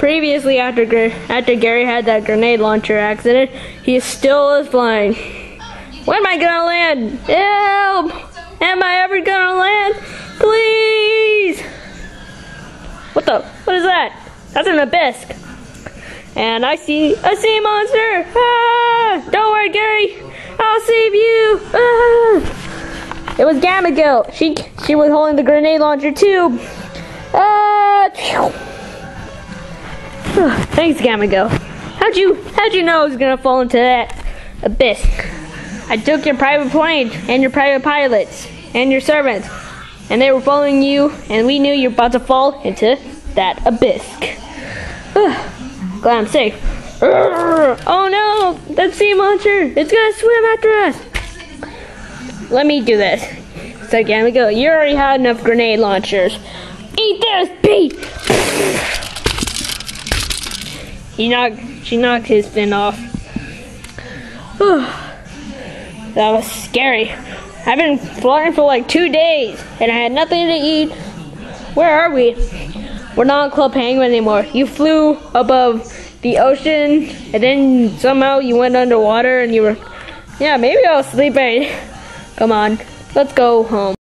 Previously, after after Gary had that grenade launcher accident, he still is flying. When am I gonna land? Help! Am I ever gonna land? Please! What the? What is that? That's an abyss. And I see a sea monster! Ah! Don't worry, Gary! I'll save you! Ah! It was Gamagill. She she was holding the grenade launcher too. Ah! Phew. Thanks, Gamagill. How'd you how'd you know I was gonna fall into that abyss? I took your private plane and your private pilots and your servants, and they were following you, and we knew you were about to fall into that abyss. Glad I'm safe. Oh no, that sea monster! It's gonna swim after us. Let me do this. So Gamagill, you already had enough grenade launchers. Eat this, Pete! He knocked, she knocked his fin off. That was scary. I've been flying for like two days and I had nothing to eat. Where are we? We're not on Club Penguin anymore. You flew above the ocean and then somehow you went underwater and you were. Yeah, maybe I was sleeping. Come on, let's go home.